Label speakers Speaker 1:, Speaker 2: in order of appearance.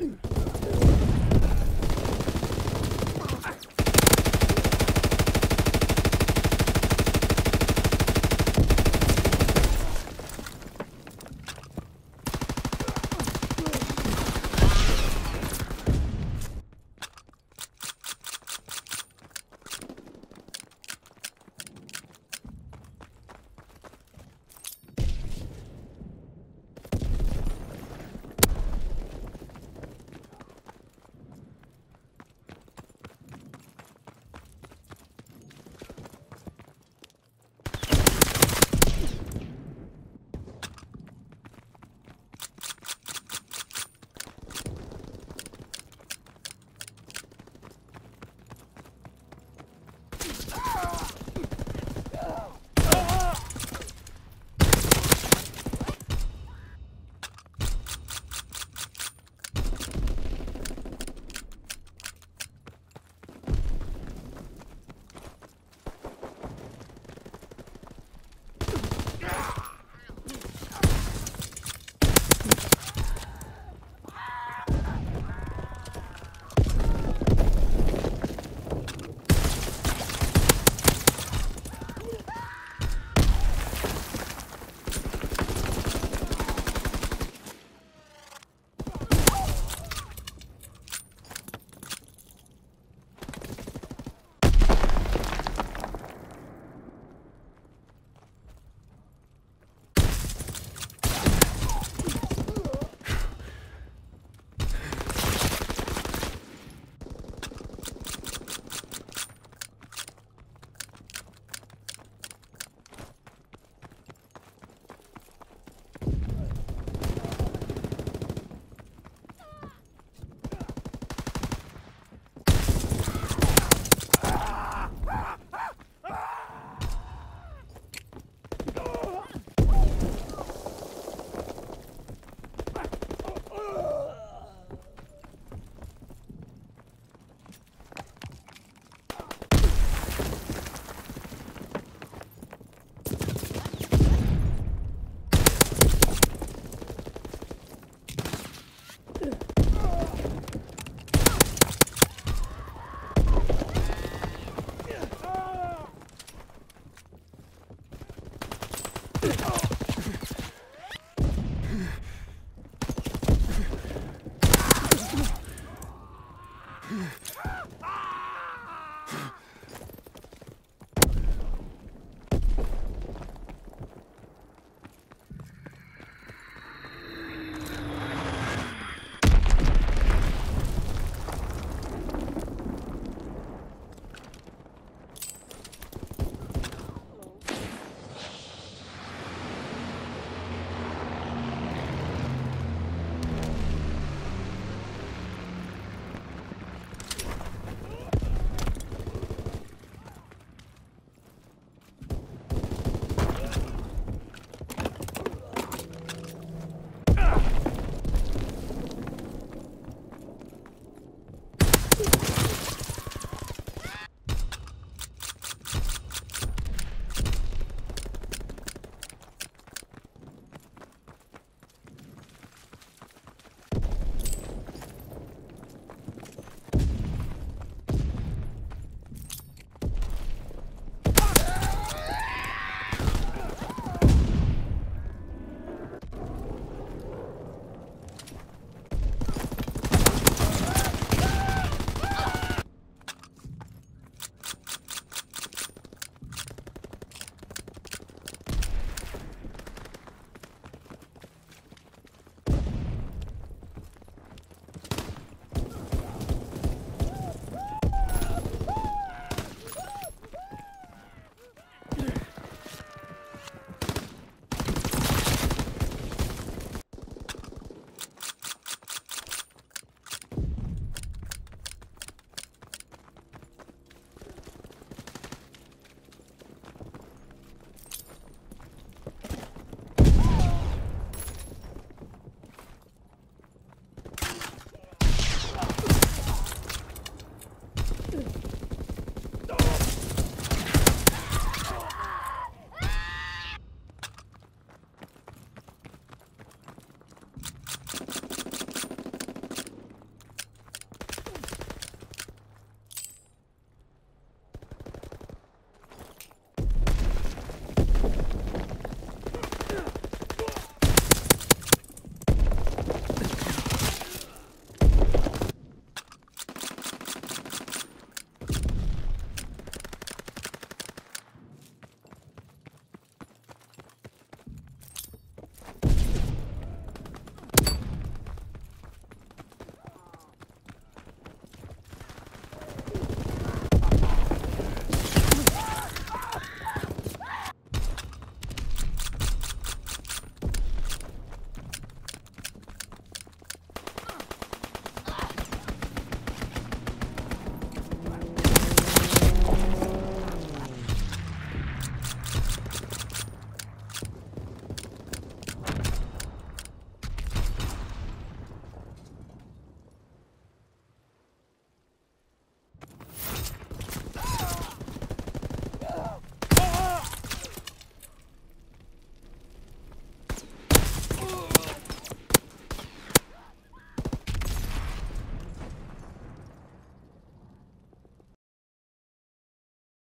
Speaker 1: Ah! Oh.